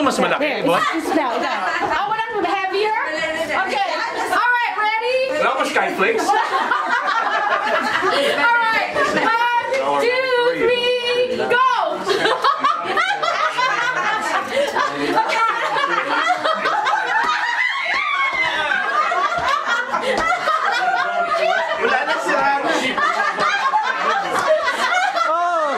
Mas malaki, boss. Now, I want them heavier. Okay. All right, ready? Wala ko skyflakes. All right. One, two, three, go. Wala na sira. Oh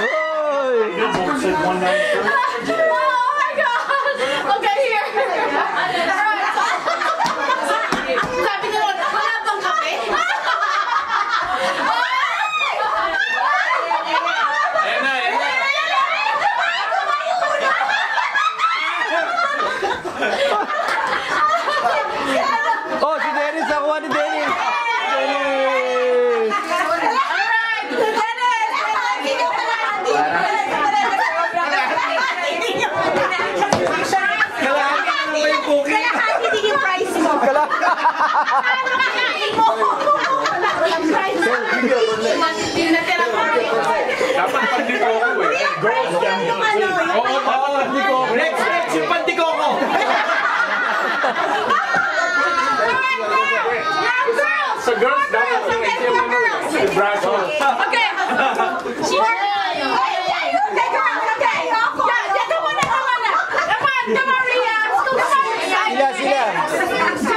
oh, si Dennis. Nakuha ni Dennis. Dennis! Kalahati na naman yung cookie. Kalahati din yung price Dapat pag dito ako eh. Girls, yung a girl. That's what I'm saying. It's Brazil. Okay. She heard you. Okay, come on. Okay. Yeah, yeah, come on, come on. Come on, come on, Ria. Come on, Ria. Sila, sila.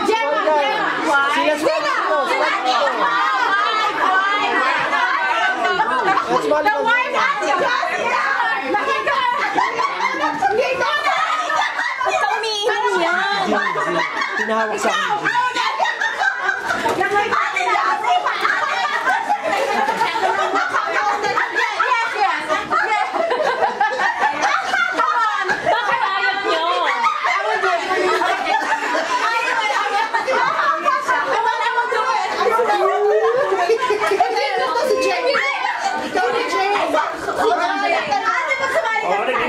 Gemma, Gemma. Sila, sila. The wife has to come. Pinahawak sa akin. あれもつまりだ